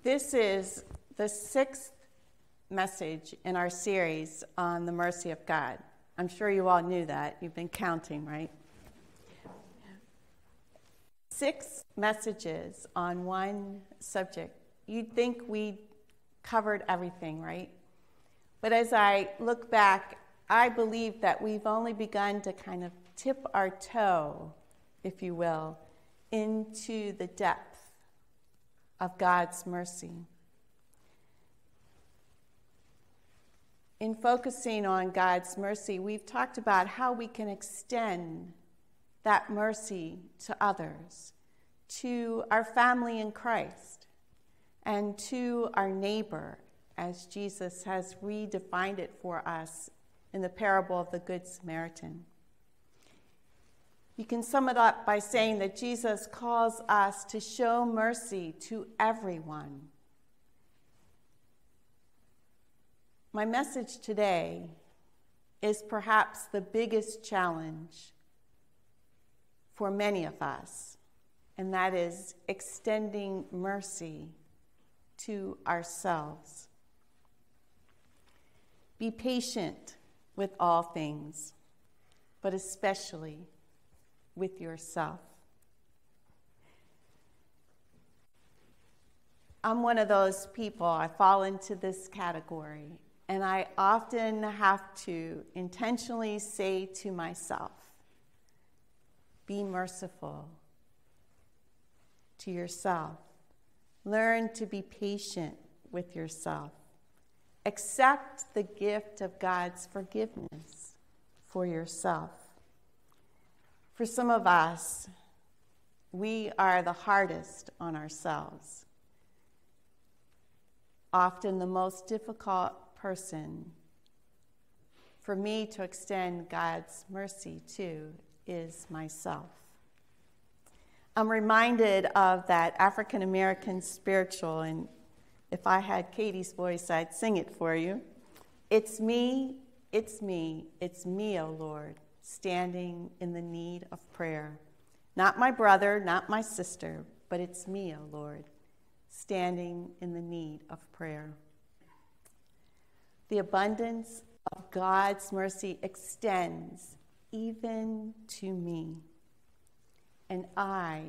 This is the sixth message in our series on the mercy of God. I'm sure you all knew that. You've been counting, right? Six messages on one subject. You'd think we covered everything, right? But as I look back, I believe that we've only begun to kind of tip our toe, if you will, into the depth of God's mercy. In focusing on God's mercy, we've talked about how we can extend that mercy to others, to our family in Christ, and to our neighbor, as Jesus has redefined it for us in the parable of the Good Samaritan. You can sum it up by saying that Jesus calls us to show mercy to everyone. My message today is perhaps the biggest challenge for many of us, and that is extending mercy to ourselves. Be patient with all things, but especially with yourself. I'm one of those people, I fall into this category, and I often have to intentionally say to myself, be merciful to yourself. Learn to be patient with yourself. Accept the gift of God's forgiveness for yourself. For some of us, we are the hardest on ourselves. Often the most difficult person for me to extend God's mercy to is myself. I'm reminded of that African American spiritual, and if I had Katie's voice, I'd sing it for you. It's me, it's me, it's me, O oh Lord standing in the need of prayer. Not my brother, not my sister, but it's me, O oh Lord, standing in the need of prayer. The abundance of God's mercy extends even to me, and I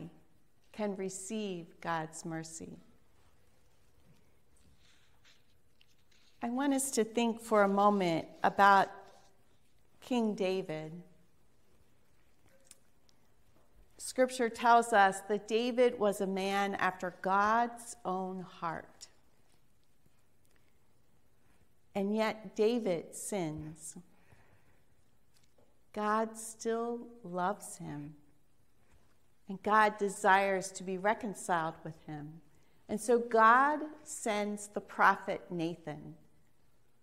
can receive God's mercy. I want us to think for a moment about King David. Scripture tells us that David was a man after God's own heart. And yet, David sins. God still loves him. And God desires to be reconciled with him. And so God sends the prophet Nathan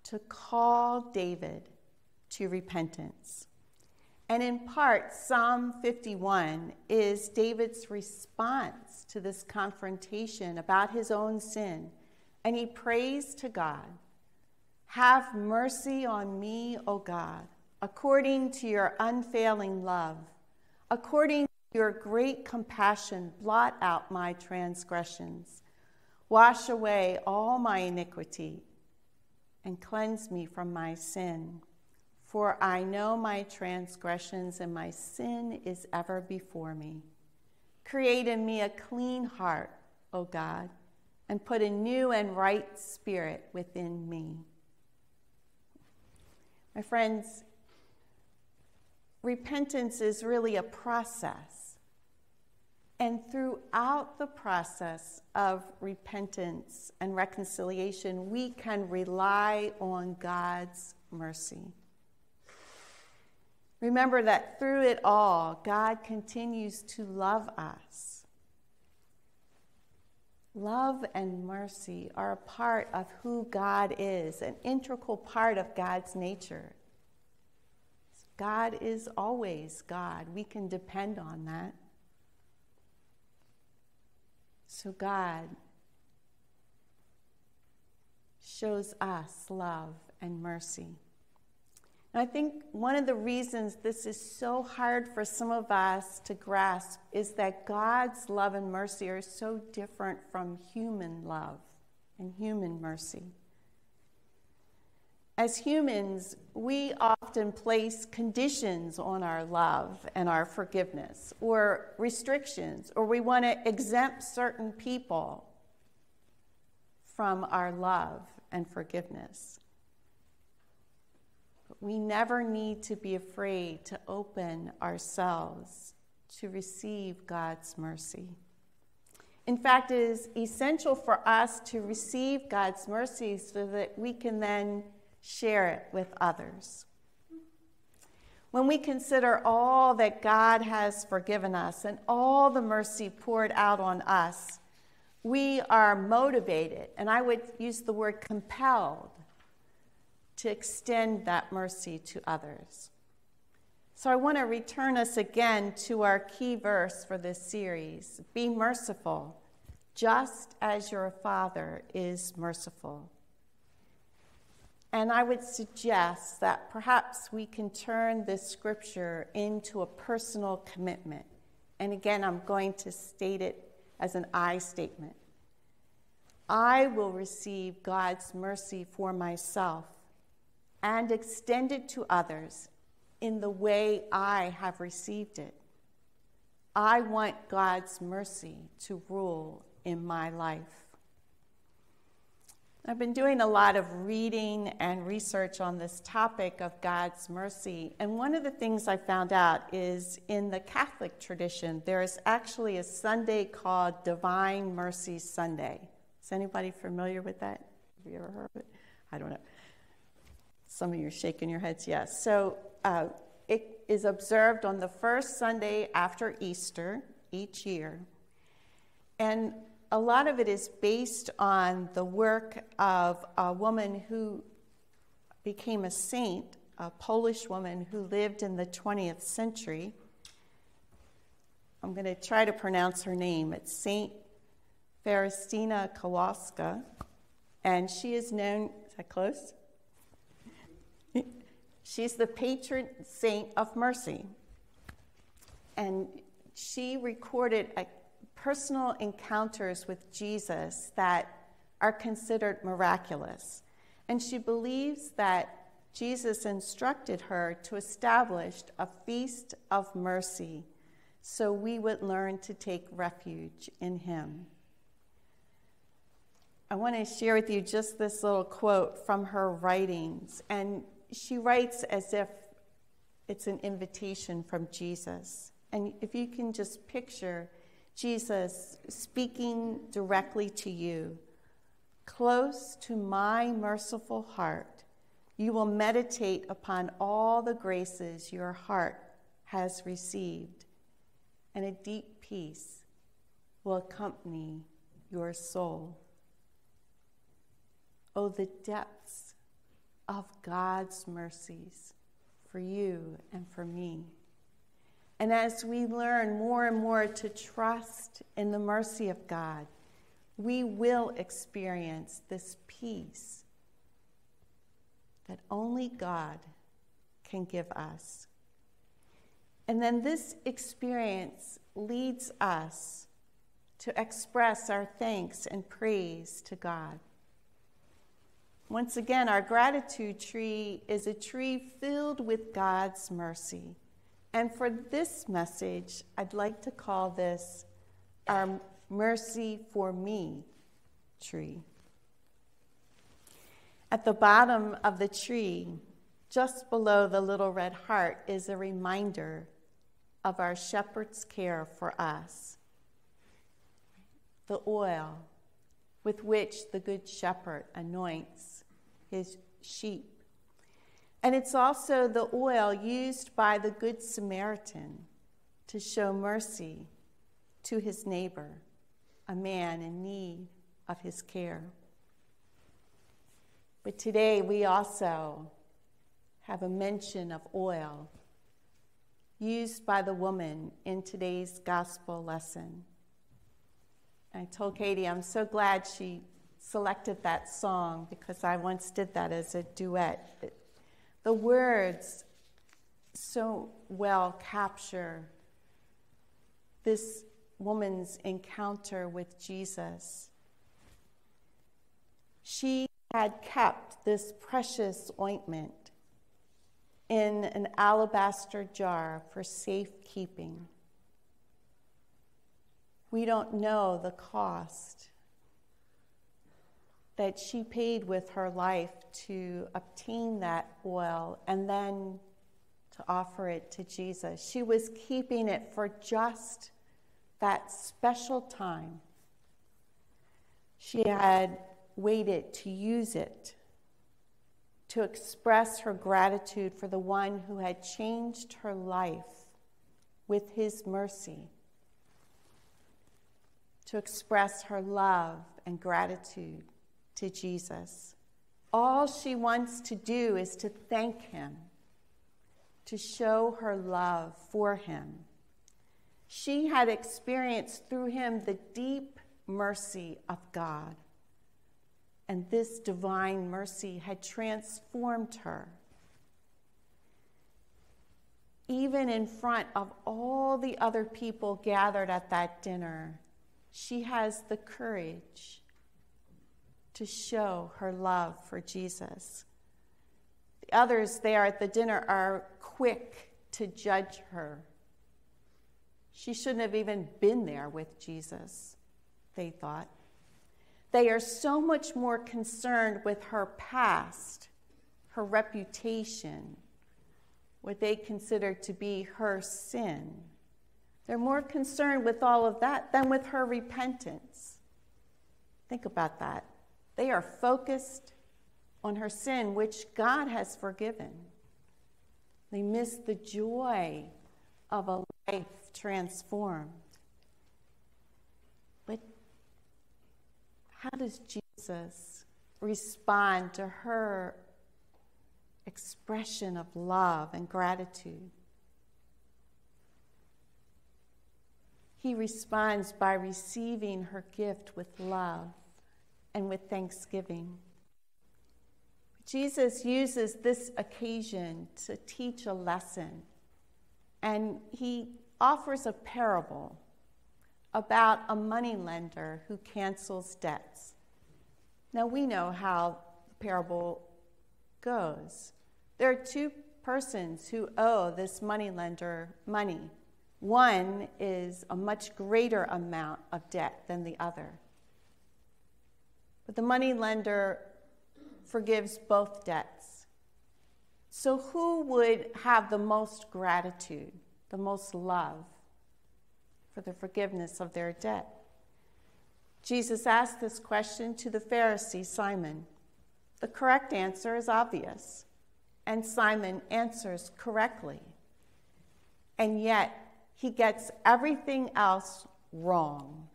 to call David to repentance. And in part, Psalm 51 is David's response to this confrontation about his own sin. And he prays to God Have mercy on me, O God, according to your unfailing love. According to your great compassion, blot out my transgressions. Wash away all my iniquity and cleanse me from my sin. For I know my transgressions, and my sin is ever before me. Create in me a clean heart, O God, and put a new and right spirit within me. My friends, repentance is really a process. And throughout the process of repentance and reconciliation, we can rely on God's mercy. Remember that through it all, God continues to love us. Love and mercy are a part of who God is, an integral part of God's nature. God is always God. We can depend on that. So, God shows us love and mercy. And I think one of the reasons this is so hard for some of us to grasp is that God's love and mercy are so different from human love and human mercy. As humans, we often place conditions on our love and our forgiveness, or restrictions, or we want to exempt certain people from our love and forgiveness. We never need to be afraid to open ourselves to receive God's mercy. In fact, it is essential for us to receive God's mercy so that we can then share it with others. When we consider all that God has forgiven us and all the mercy poured out on us, we are motivated, and I would use the word compelled, to extend that mercy to others. So I want to return us again to our key verse for this series Be merciful, just as your Father is merciful. And I would suggest that perhaps we can turn this scripture into a personal commitment. And again, I'm going to state it as an I statement. I will receive God's mercy for myself and extend it to others in the way I have received it. I want God's mercy to rule in my life. I've been doing a lot of reading and research on this topic of God's mercy. And one of the things I found out is in the Catholic tradition, there is actually a Sunday called Divine Mercy Sunday. Is anybody familiar with that? Have you ever heard of it? I don't know. Some of you are shaking your heads, yes. So uh, it is observed on the first Sunday after Easter each year. And a lot of it is based on the work of a woman who became a saint, a Polish woman who lived in the 20th century. I'm going to try to pronounce her name. It's Saint Faustina Kowalska, and she is known. Is that close? She's the patron saint of mercy. And she recorded a personal encounters with Jesus that are considered miraculous. And she believes that Jesus instructed her to establish a feast of mercy so we would learn to take refuge in him. I want to share with you just this little quote from her writings. And she writes as if it's an invitation from Jesus. And if you can just picture Jesus speaking directly to you, close to my merciful heart, you will meditate upon all the graces your heart has received, and a deep peace will accompany your soul. Oh, the depths of God's mercies for you and for me. And as we learn more and more to trust in the mercy of God, we will experience this peace that only God can give us. And then this experience leads us to express our thanks and praise to God. Once again, our gratitude tree is a tree filled with God's mercy. And for this message, I'd like to call this our Mercy for Me tree. At the bottom of the tree, just below the little red heart, is a reminder of our shepherd's care for us. The oil with which the Good Shepherd anoints his sheep and it's also the oil used by the Good Samaritan to show mercy to his neighbor, a man in need of his care. But today we also have a mention of oil used by the woman in today's gospel lesson. I told Katie I'm so glad she selected that song because I once did that as a duet. The words so well capture this woman's encounter with Jesus. She had kept this precious ointment in an alabaster jar for safekeeping. We don't know the cost that she paid with her life to obtain that oil and then to offer it to Jesus. She was keeping it for just that special time. She had waited to use it to express her gratitude for the one who had changed her life with his mercy, to express her love and gratitude to Jesus. All she wants to do is to thank him, to show her love for him. She had experienced through him the deep mercy of God and this divine mercy had transformed her. Even in front of all the other people gathered at that dinner, she has the courage to show her love for Jesus. The others there at the dinner are quick to judge her. She shouldn't have even been there with Jesus, they thought. They are so much more concerned with her past, her reputation, what they consider to be her sin. They're more concerned with all of that than with her repentance. Think about that. They are focused on her sin, which God has forgiven. They miss the joy of a life transformed. But how does Jesus respond to her expression of love and gratitude? He responds by receiving her gift with love and with thanksgiving. Jesus uses this occasion to teach a lesson, and he offers a parable about a moneylender who cancels debts. Now we know how the parable goes. There are two persons who owe this moneylender money. One is a much greater amount of debt than the other. But the moneylender forgives both debts. So, who would have the most gratitude, the most love? for the forgiveness of their debt. Jesus asked this question to the Pharisee Simon. The correct answer is obvious, and Simon answers correctly. And yet, he gets everything else wrong.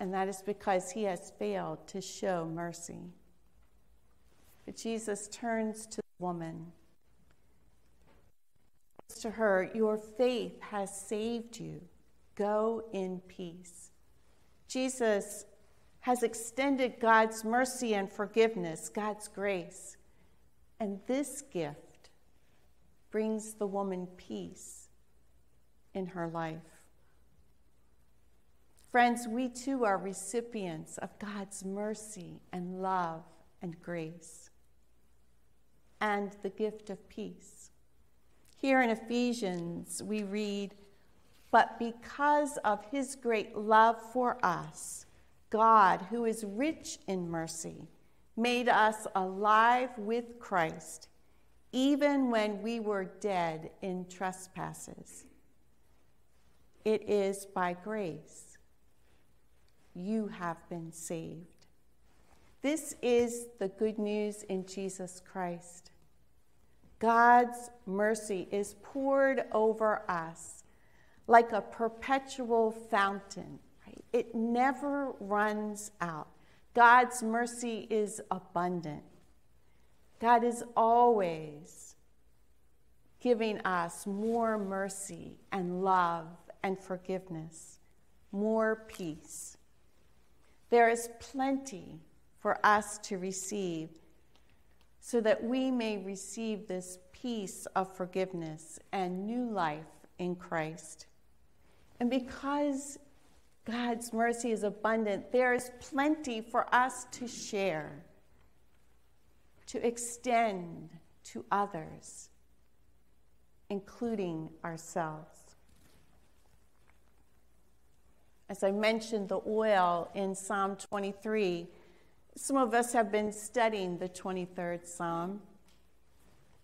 And that is because he has failed to show mercy. But Jesus turns to the woman to her, Your faith has saved you. Go in peace. Jesus has extended God's mercy and forgiveness, God's grace. And this gift brings the woman peace in her life. Friends, we too are recipients of God's mercy and love and grace and the gift of peace. Here in Ephesians, we read, But because of his great love for us, God, who is rich in mercy, made us alive with Christ, even when we were dead in trespasses. It is by grace you have been saved. This is the good news in Jesus Christ. God's mercy is poured over us like a perpetual fountain. Right? It never runs out. God's mercy is abundant. God is always giving us more mercy and love and forgiveness, more peace. There is plenty for us to receive so that we may receive this peace of forgiveness and new life in Christ. And because God's mercy is abundant. There is plenty for us to share, to extend to others, including ourselves. As I mentioned, the oil in Psalm 23, some of us have been studying the 23rd Psalm,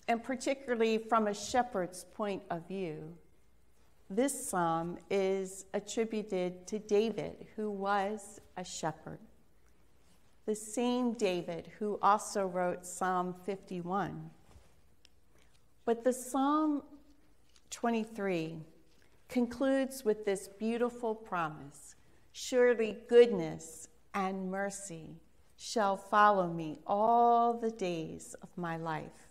and particularly from a shepherd's point of view. This psalm is attributed to David, who was a shepherd. The same David who also wrote Psalm 51. But the Psalm 23 concludes with this beautiful promise Surely goodness and mercy shall follow me all the days of my life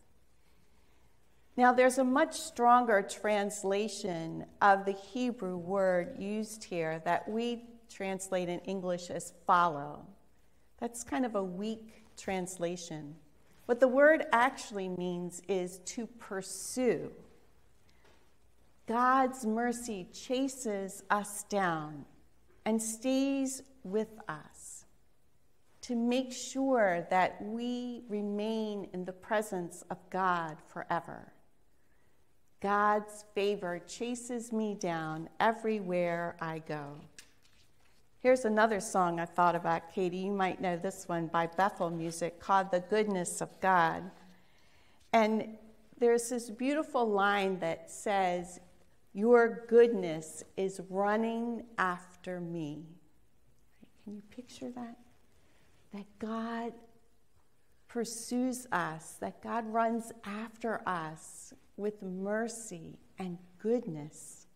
now, there's a much stronger translation of the Hebrew word used here that we translate in English as follow. That's kind of a weak translation. What the word actually means is to pursue. God's mercy chases us down and stays with us to make sure that we remain in the presence of God forever. God's favor chases me down everywhere I go. Here's another song I thought about, Katie. You might know this one by Bethel Music called The Goodness of God. And there's this beautiful line that says, Your goodness is running after me. Can you picture that? That God pursues us, that God runs after us with mercy and goodness.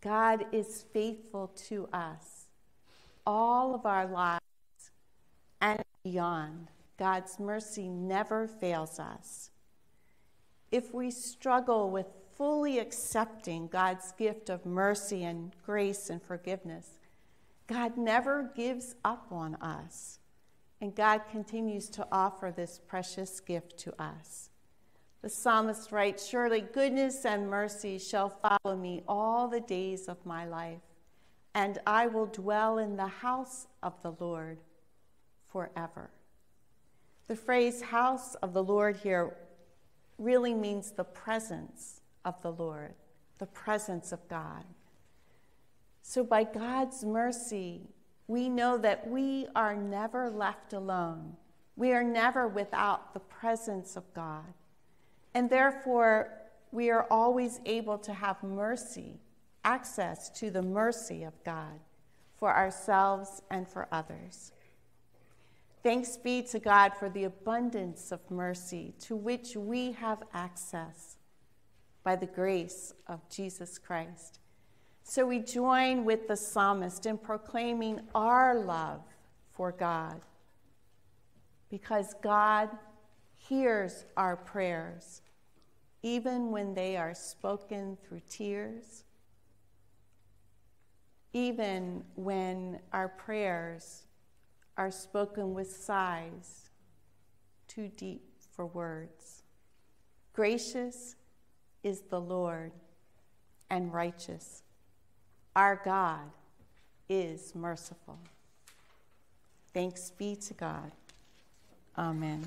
God is faithful to us all of our lives and beyond. God's mercy never fails us. If we struggle with fully accepting God's gift of mercy and grace and forgiveness, God never gives up on us. And God continues to offer this precious gift to us. The psalmist writes Surely goodness and mercy shall follow me all the days of my life, and I will dwell in the house of the Lord forever. The phrase house of the Lord here really means the presence of the Lord, the presence of God. So, by God's mercy, we know that we are never left alone. We are never without the presence of God. And therefore, we are always able to have mercy, access to the mercy of God for ourselves and for others. Thanks be to God for the abundance of mercy to which we have access by the grace of Jesus Christ. So we join with the psalmist in proclaiming our love for God because God hears our prayers, even when they are spoken through tears, even when our prayers are spoken with sighs too deep for words. Gracious is the Lord and righteous. Our God is merciful. Thanks be to God. Amen.